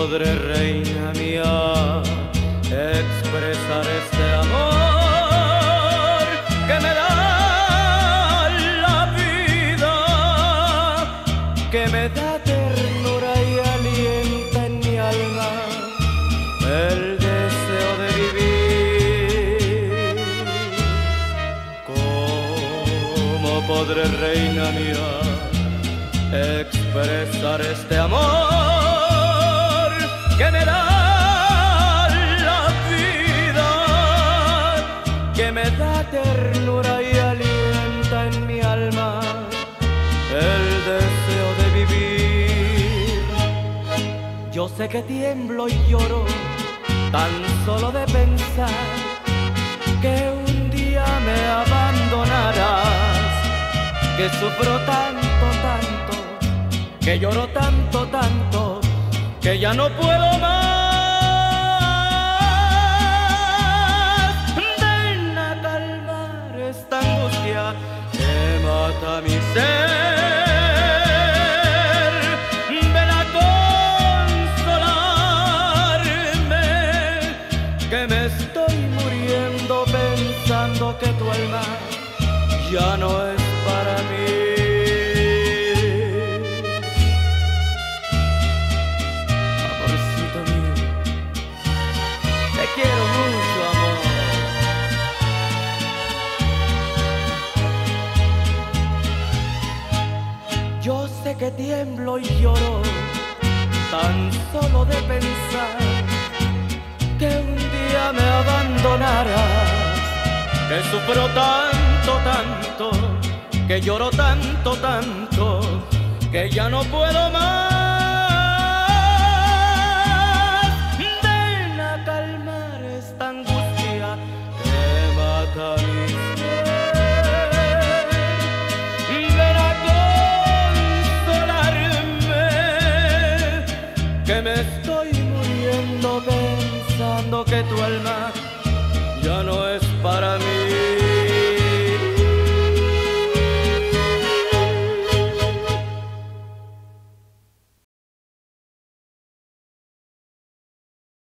podré, reina mía, expresar este amor que me da la vida, que me da ternura y alienta en mi alma el deseo de vivir. ¿Cómo podré, reina mía, expresar este amor me da ternura y alienta en mi alma el deseo de vivir. Yo sé que tiemblo y lloro tan solo de pensar que un día me abandonarás, que sufro tanto, tanto, que lloro tanto, tanto, que ya no puedo más. Angustia que mata mi ser. Ven a consolarme, que me estoy muriendo pensando que tu alma ya no es Que tiemblo y lloro tan solo de pensar que un día me abandonarás, que sufro tanto, tanto, que lloro tanto, tanto, que ya no puedo más. pensando que tu alma ya no es para mí.